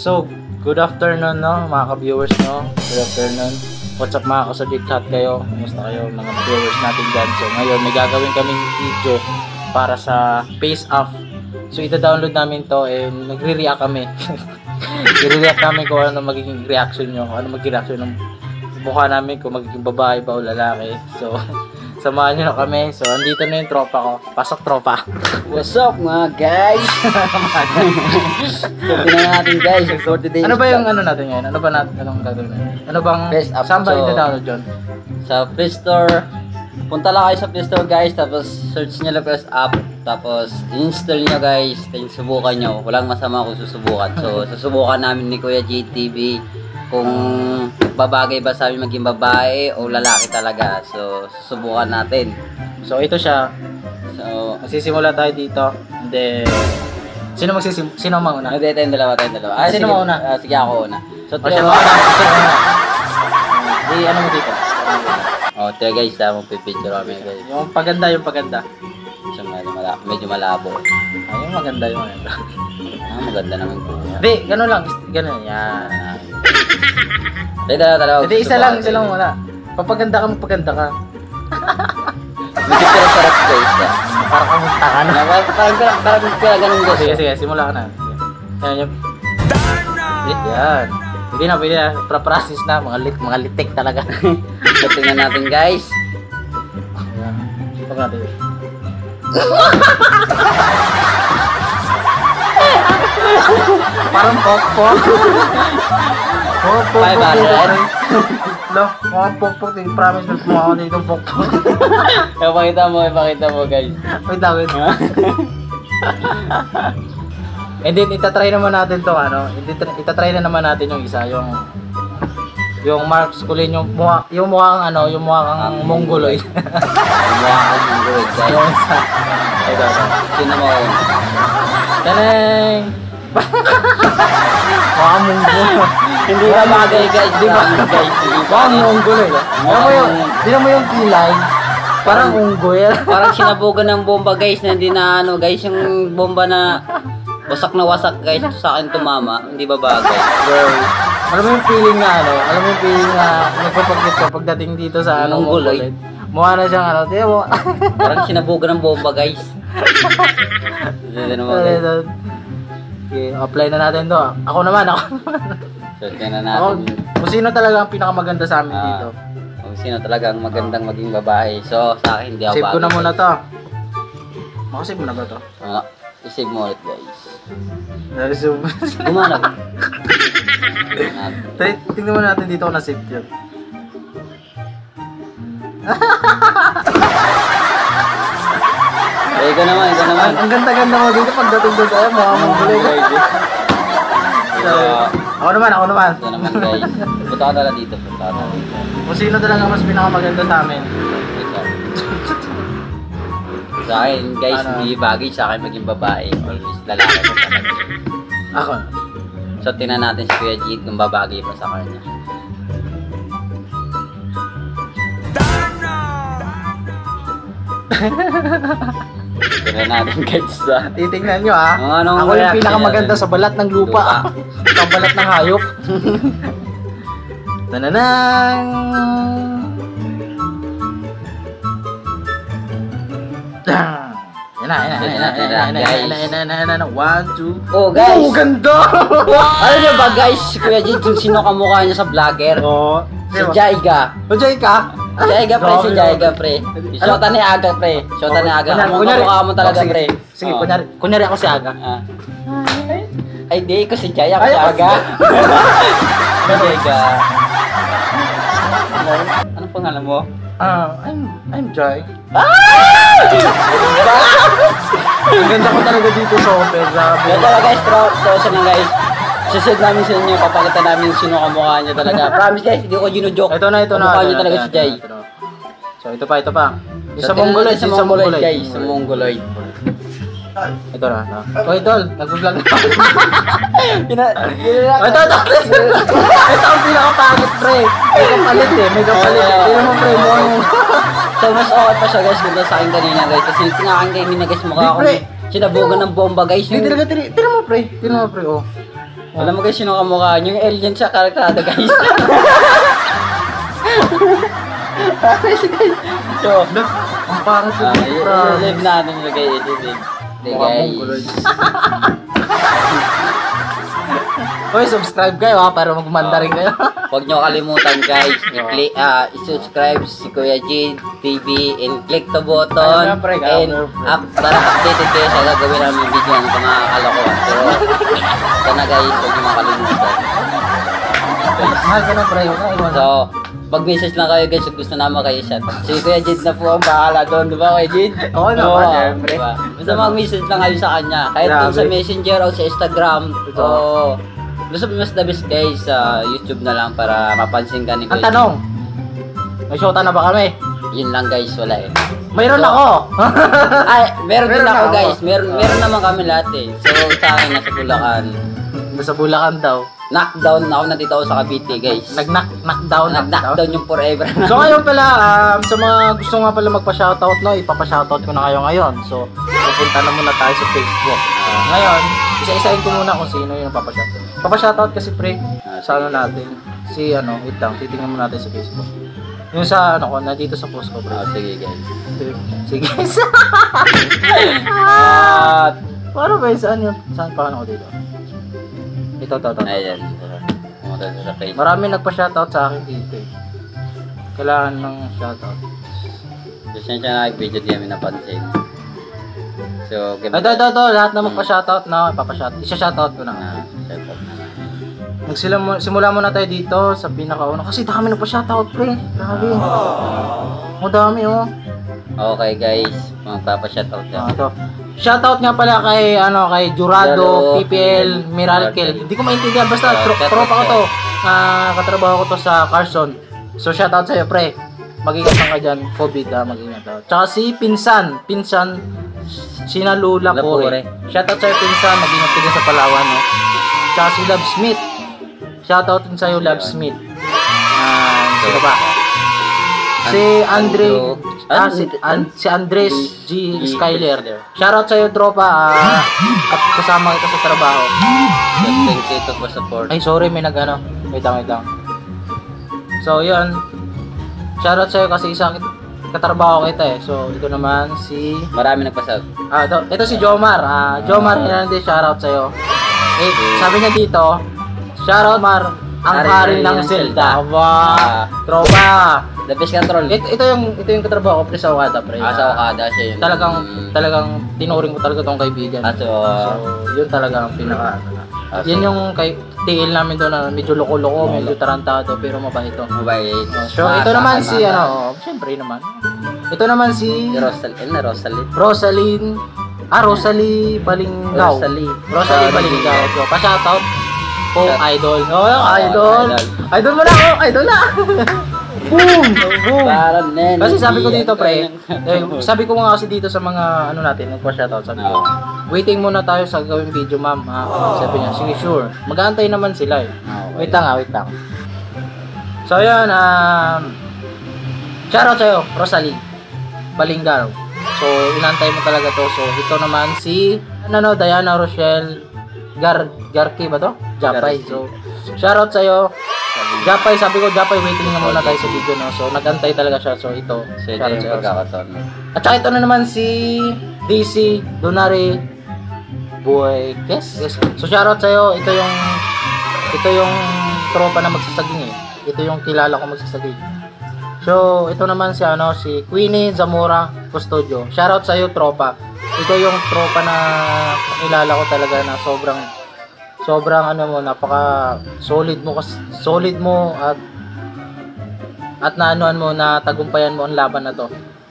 So, good afternoon no, mga ka-viewers no. Good afternoon. What's up mga kasabit lahat kayo? Kumusta kayo mga viewers natin dyan? So, ngayon may gagawin kaming video para sa Face Off. So, ita-download namin to and nagre-react kami. I-react namin kung ano magiging reaction nyo, ano magiging reaction ng mukha namin, kung magiging babae ba o lalaki. So, samahan nyo na kami. So, andito na yung tropa ko. Pasok tropa. What's up mga guys? so, na natin guys for today's Ano ba yung ano natin ngayon? Ano ba natin anong gagawin natin? Ano bang Best up. saan ba So, ita-download yun? sa Play Store. Punta lang kayo sa Play Store guys, tapos search nyo lang press app, tapos install nyo guys, then subukan nyo. Walang masama kung susubukan. So, susubukan namin ni Kuya GTV kung babagay ba sa amin maging babae o lalaki talaga. So, susubukan natin. So ito siya. So, Magsisimula tayo dito. And then Sino magsisim sino mauna? hindi tayong dalawa, tayong dalawa. Ah, Sino sige, mauna? ah, sige ako una. So, try- mauna. Siya mauna. Di ano mo dito? Oh, tira guys, ah, magpipicture kami guys. Yung paganda, yung paganda. Medyo, mala- medyo malabo. Ay, yung maganda, yung maganda. Ah, maganda naman po. Hindi, gano'n lang. Gano'n, yan. Tayo dalawa, dalawa. Hindi, isa lang, isa lang muna. Papaganda ka, magpaganda ka. Medyo pero sarap guys. ah. Para kang taka na. Na, Parang, parang, kaya ganun guys. Sige, sige, simula ka na. Yan, yan. Yan. Hindi na, pwede na. Pra-process na. Mga, lit, mga litik talaga. Tingnan natin guys. Yan. Pag natin. Parang pok-pok. Pok-pok. 500? Lo, mga pok-pok. eh. Promise na kumuha ako dito pok-pok. Ipakita mo, ipakita mo guys. Wait lang, wait. And then, itatry naman natin to ano. Itatry, na naman natin yung isa, yung yung masculine, yung mukha, yung mukha kang ano, yung mukha kang mongoloid. Mongoloid guys. yung isa. Ito, ito. Sino mo? Taneng! mongoloid. Hindi ba bagay guys? Di ba? guys? Hindi Mukha kang mongoloid. Alam mo yung, di mo yung kilay, parang unggoy. Parang sinabugan ng bomba guys na hindi na ano guys yung bomba na wasak na wasak guys sa akin tumama. Hindi ba bagay? Girl. Alam mo yung feeling na ano, alam mo yung feeling na nagpapagkit ka pagdating dito sa ano, Mongoloid. Mongoloid. Mukha na siyang ano, tiyo mo. Parang sinabugan ng bomba guys. Hindi naman guys. okay, apply na natin to. Ako naman, ako. So, tingnan ako natin. kung sino talaga ang pinakamaganda sa amin Ah, dito. Kung sino talagang magandang maging babae. So, sa akin, hindi ako Save ko na bagay. muna to. Makasave mo na ba to? Ah, isave mo ulit, guys. Resume. Gumana. ba? Try, tingnan mo natin dito kung na-save yun. Eh, ikaw naman, ikaw naman. Ang, ang ganda-ganda mo dito pagdating doon sa'yo, mukha mong guloy. Ito, Ako naman, ako naman. ito naman, guys. Punta ka talaga dito. Punta ka talaga dito. Kung sino talaga mas pinakamaganda sa amin. Ito. Sa akin, guys, Ano? hindi bagay sa akin maging babae. Always lalaki ko talaga. Ako. So, tingnan natin si Kuya Jid kung babagay pa sa kanya. Tingnan natin guys sa... Titingnan nyo ah. Ano, anong Ako yung reaction pinakamaganda natin? sa balat ng lupa. sa balat ng hayop. Tananang! Yan na, yan na, yan na, yan na, yan na, yan na, yan na, yan na, yan na. One, two. Oh, guys! Oh, ganda! Alam niyo ba guys, Kuya Jid kung sino kamukha niya sa vlogger? Oh, Si Jaiga. O, Jay ka? Jaiga pre, si Jaiga pre. Shota ni Aga pre. Shota ni Aga. Kamukha kamukha mo talaga Oh, pre. Sige, Oh. kunyari, kunyari ako si Aga. Ah. Ay, di ko si Jaya, ako si Aga. Jaiga. Anong pangalan mo? Ah, I'm, I'm Jai. Ang ganda ko talaga dito sa hotel, grabe. Kaya talaga guys, to sa lang guys. Susunod namin sa inyo, papakita namin sino kamukha niya talaga. Promise guys, hindi ko ginujoke. Ito na, ito na. Kamukha ito niya talaga si Jai. ito na. So, ito pa, ito pa. Yung sa So, tingnan Mongoloid, natin yung sa Mongoloid. guys, sa Mongoloid. Ito na. na. Oh, idol, nag-vlog na. Pina, Oh, ito, ito. Ito ang pinakapangit, pre. May kapalit eh, may kapalit eh. Tingnan mo, pre, mo ang... So, mas okay pa siya guys kung sa akin kanina guys. Kasi tinakain kayo na guys mukha ako. pre. Sinabugan ng bomba guys. Hindi talaga, tingnan mo, pre. Tingnan mo, pre, oh. Alam mo guys, sino kamukha niyo? Yung alien siya, karaktado guys. so, Ala, ang pangit ko ah, i-live natin guys. i-live. Hindi Mukha mong guloy. guys. Uy, subscribe kayo ha, para magmanda rin kayo. Huwag niyo kalimutan guys, i-click, ah, i-subscribe si Kuya Jade TV and click the button Ano na, pre? and up, para updated kayo sa gagawin namin video ng mga kalokohan. Pero, sana guys, huwag niyo makalimutan. Mahal ka na, pre. So, mag-message lang kayo guys kung gusto namin kayo shot. Si Kuya Jade na po ang bahala doon, di ba Kuya Jade? Oo naman, syempre. diba? Basta mag-message lang kayo sa kanya. Kahit doon sa Grabe. messenger o sa Instagram. Ito. O, basta mas the best guys sa YouTube na lang para mapansin ka ni Ang tanong, may shota na ba kami? Yun lang guys, wala eh. Mayroon ako! Ay, meron, din Meron ako ako. guys. Meron, meron naman kami lahat eh. So, sa akin, nasa Bulacan. Nasa Bulacan daw. Knockdown ako nandito ako sa Cavite guys. Nag-knockdown. Nag-knockdown yung forever na. So ngayon pala, um, sa mga gusto nga pala magpa-shoutout, no, ipapa-shoutout ko na kayo ngayon. So, pupunta na muna tayo sa Facebook. Ah, ngayon, isa-isahin ko muna kung sino yung papashoutout. Papashoutout kasi pre, sa ano natin, si ano, wait lang, titingnan muna natin sa Facebook. Yung sa ano ko, nandito sa post ko, Ah, pre. sige guys. Sige. At, paano ba yun? Saan yun? Saan pa ano ko dito? Ito, ito, ito. Ayan. Pumunta sa Facebook. Marami nagpa-shoutout sa akin dito eh. Kailangan ng shoutout. Kasi siya nag-video di kami napansin. So, Ito, ito, ito, lahat na magpa-shoutout na, ipapa-shoutout. Isa-shoutout ko na. na shout out na. Magsimula simula muna tayo dito sa pinakauna. Kasi dami nagpa-shoutout, pre. Grabe. O dami, oh. Okay guys, magpapa-shoutout Ah, na. ito. Shoutout nga pala kay ano kay Jurado, Jurado, PPL, Miracle. Miracle. Hindi ko maintindihan basta Ah, tro- shoutout tropa ko to. Ah, katrabaho ko to sa Carson. So shoutout sa iyo, pre. Mag-ingat ka dyan, COVID ah, mag-ingat ka. Tsaka si Pinsan, Pinsan Sinalula Lapore. Kore. Shoutout sa iyo, Pinsan, mag-ingat ka sa Palawan, no. Tsaka si Love Smith. Shoutout din sa iyo, Love Smith. Ah, sino ba? Si Andre, ah, si, An- si Andres G. Skyler. Shoutout sa iyo, tropa. Ah, at kasama kita sa trabaho. Thank you to for support. Ay, sorry, may nag ano. Wait lang, wait lang. So, yun. Shoutout sa'yo kasi isang katrabaho kita eh. So, ito naman si... Marami nagpasal. Ah, ito, ito si Jomar. Ah, Jomar Hernandez, shoutout sa'yo. Eh, sabi niya dito, shoutout Mar, ang Hari ng Zelda. Aba, Ah. tropa. The best control. Ito, ito yung ito yung katrabaho ko pre sa Okada pre. Ah, sa Okada siya yun. Talagang Mm. talagang tinuring ko talaga tong kaibigan. Ah, so, So, yun talaga ang pinaka Ah, Yan so- yung kay TL namin doon na medyo loko-loko, medyo tarantado pero mabait to. mabait. So, ito naman si ano, oh, syempre naman. Ito naman si Si Rosal, eh, na Rosalie. Rosaline Ah, Rosalie Balinggaw. Rosalie. Rosalie Ah, Balinggaw. So, pa-shoutout po, Shout- idol. Oh, Ah, idol. idol. Idol mo na ako, idol na. Boom! Boom! Parang nen. Kasi sabi ko dito, pre, eh, Sabi ko nga kasi dito sa mga ano natin, nagpa-shoutout sabi ko. Waiting muna tayo sa gawing video, ma'am. Ha? Sabi niya, sige, sure. Mag-aantay naman sila eh. Wait lang ah, wait lang. So, yun, um, shoutout sa'yo, Rosalie, Balingaro. So, inantay mo talaga to. So, ito naman si, ano no, Diana Rochelle Gar, Garki ba to? Japay. So, shoutout sa'yo. Japay, sabi ko, Japay, waiting nga muna tayo sa video, no? So, nagantay talaga siya. So, ito, So, ito yung sa'yo. pagkakataon. At saka ito na naman si DC Donare Bueques. Yes. So shoutout sa'yo. Ito yung ito yung tropa na magsasaging eh. Ito yung kilala ko magsasaging. So, ito naman si ano si Queenie Zamora Custodio. Shoutout sa iyo tropa. Ito yung tropa na kilala ko talaga na sobrang sobrang ano mo napaka solid mo solid mo at at naanuan mo na tagumpayan mo ang laban na to.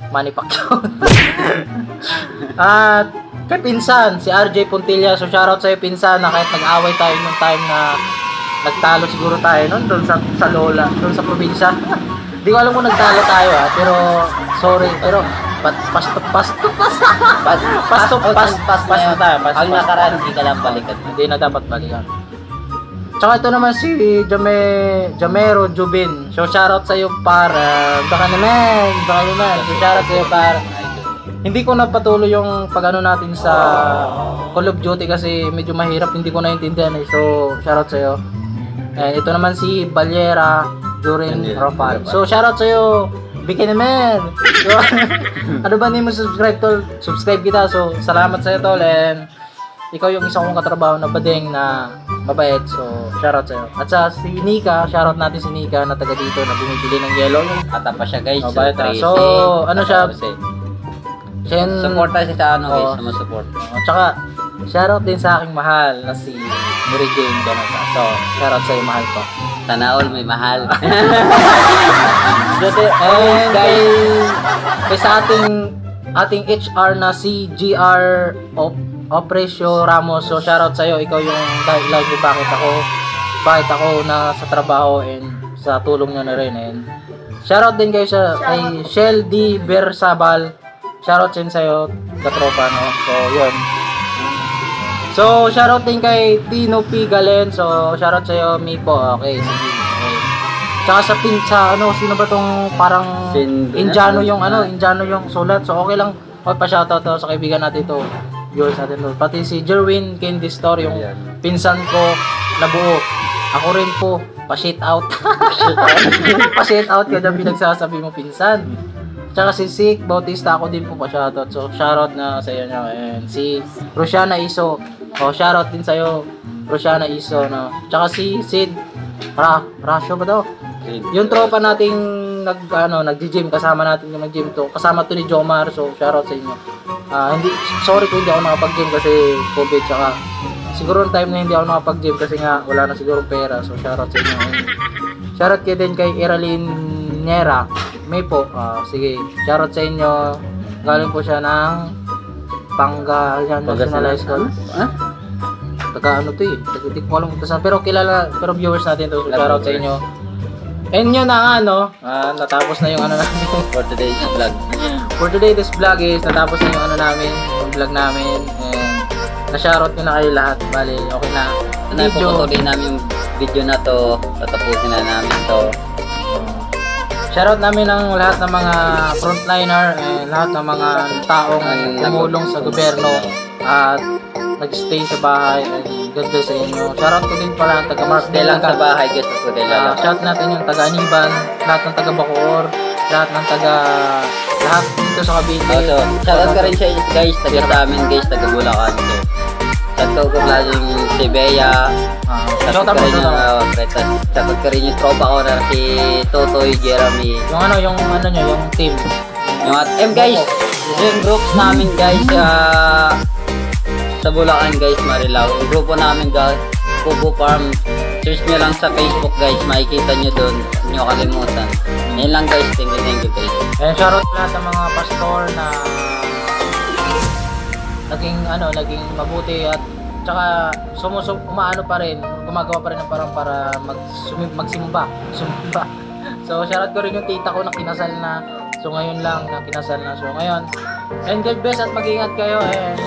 Manny Pacquiao. At kay Pinsan, si RJ Puntilla. So shoutout sa'yo Pinsan na kahit nag-away tayo nung time na nagtalo siguro tayo nun doon sa, sa Lola, doon sa probinsya. Hindi ko alam kung nagtalo tayo ah, pero sorry, pero pat, pasto pasto pas Pas, pasto pas, pas pas, pas na tayo, pas, Ang pas. nakaraan, hindi ka lang balikan. Hindi na dapat balikan. Tsaka ito naman si Jame, Jamero Jubin. So shoutout sa iyo para baka naman, baka naman. So shoutout sa iyo para hindi ko napatuloy yung pag-ano natin sa Call of Duty kasi medyo mahirap, hindi ko naintindihan eh. So, shoutout sa'yo. And ito naman si Valera Durin Rafal. So, shoutout sa'yo. Bigyan naman. So, ano ba hindi mo subscribe tol? Subscribe kita. So, salamat sa'yo tol. And ikaw yung isa kong katrabaho na bading na mabait. So, shoutout sa'yo. At sa si Nika, shoutout natin si Nika na taga dito na bumibili ng yellow. Yung Ata pa siya guys. Oh, sa bayad na. 13, So, ano siya? 14. siya yung- Support tayo sa ano guys, Oo. sumusupport. Oh, tsaka, shoutout din sa aking mahal na si Mary Jane Ganosa. So, shoutout sa'yo, mahal ko. Sana all may mahal. Dati, and kay, kay sa ating ating HR na si GR Op, Opresio Ramos. So, shoutout sa'yo. Ikaw yung dahilan kung bakit ako bakit ako na sa trabaho and sa tulong nyo na rin. And shoutout din kayo sa kay Shell D. Bersabal. Shoutout din sa'yo, katropa, no? So, yun. So, shoutout din kay Tino P. Galen. So, shoutout sa'yo, Mipo. Okay, sige. Okay. Tsaka sa pin, sa ano, sino ba tong parang Sin- Indiano yung ano, Indiano yung sulat. So, okay lang. Okay, pa-shoutout to sa kaibigan natin to. Viewers natin to. Pati si Jerwin Candy Store, yung Ayan. pinsan ko na buo. Ako rin po, pa-shit out. pa-shit out ka dyan pinagsasabi mo pinsan. Tsaka si Sik Bautista ako din po pa shoutout. So shoutout na sa iyo nyo. And si Rosiana Iso. Oh, shoutout din sa iyo. Rosiana Iso no. Tsaka si Sid Ra Rasyo ba daw? Yung tropa nating nag ano, nagji-gym kasama natin yung nag-gym to. Kasama to ni Jomar. So shoutout sa inyo. Ah, hindi sorry kung hindi ako nakapag-gym kasi COVID tsaka siguro yung time na hindi ako nakapag-gym kasi nga wala na siguro pera. So shoutout sa inyo. Shoutout kayo din kay Eralyn Nera. May po. Ah, sige. Shoutout sa inyo. Galing po siya ng Pangasinan National High School. Ha? Taga ano to eh. Taga, di ko alam kung saan. Pero kilala, pero viewers natin to. So, shoutout sa inyo. And yun na nga, no? Ah, natapos na yung ano namin. For today's vlog. For today, this vlog is natapos na yung ano namin, yung vlog namin. And na-shoutout ko na kayo lahat. Bali, okay na. Sana puputuloy namin yung video na to. Tatapusin na namin to. Shoutout namin ng lahat ng mga frontliner and lahat ng mga taong tumulong sa gobyerno at nagstay sa bahay and God bless sa inyo. Shoutout ko din pala ang taga Mark Stay lang sa bahay guys. Tapos Uh, lang. shout natin yung taga Aniban, lahat ng taga Bacoor, lahat ng taga lahat dito sa Cavite. Oh, so, shoutout ka rin sa guys, taga sa amin guys, taga Bulacan. So, shoutout ko laging si Bea, Ah, shoutout ka rin yung, uh, shoutout ka rin yung tropa ko na si Totoy, Jeremy. Yung ano, yung ano nyo, yung team. Yung at, em guys, yung groups namin guys, ah, sa Bulacan guys, Marilao. Yung grupo namin guys, Kubo Farm. Search nyo lang sa Facebook guys, makikita nyo doon. Huwag nyo kalimutan. Yan lang guys, thank you, thank you guys. And shoutout lahat ng mga pastor na naging ano, naging mabuti at tsaka sumusum umaano pa rin, gumagawa pa rin ng parang para mag magsimba, sumba. So shoutout ko rin yung tita ko na kinasal na. So ngayon lang na kinasal na. So ngayon, and God bless at mag-ingat kayo and.